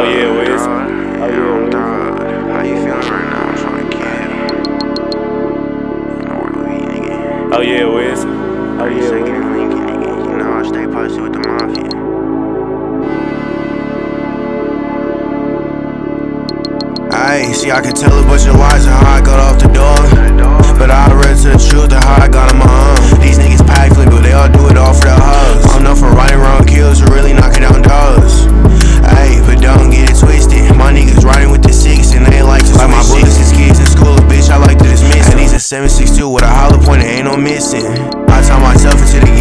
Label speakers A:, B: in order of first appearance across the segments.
A: Oh yeah, what is?
B: Oh yeah, what is it? How you feeling right now? I'm trying to get
A: Oh yeah, what is?
B: Oh yeah. You know I stay posted with the mafia.
C: See I can tell a bunch of lies and how I got off the door But I read to the truth and how I got 762 with a hollow point, ain't no missing. I tie myself into the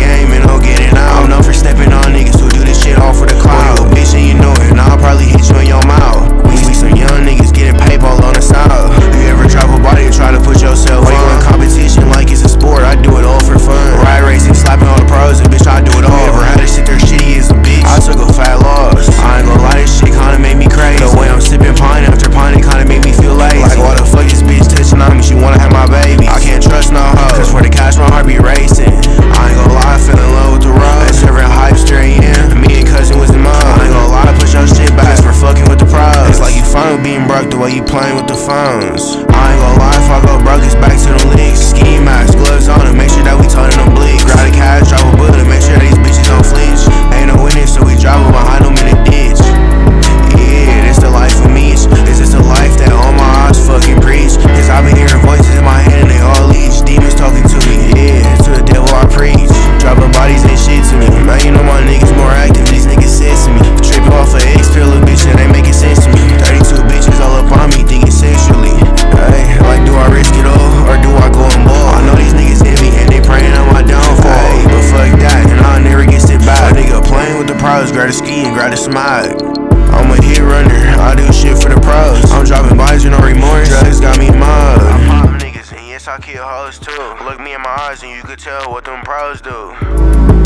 C: you playing with the phones. I ain't gonna lie, if I go broke, it's back to the league. Ski mask, gloves, just grab a ski and grab a smile. I'm a hit runner, I do shit for the pros. I'm dropping bodies with no remorse. Drugs got me
B: mobbed.
C: I
B: pop niggas, and yes, I kill hoes too. Look me in my eyes, and you could tell what them pros do.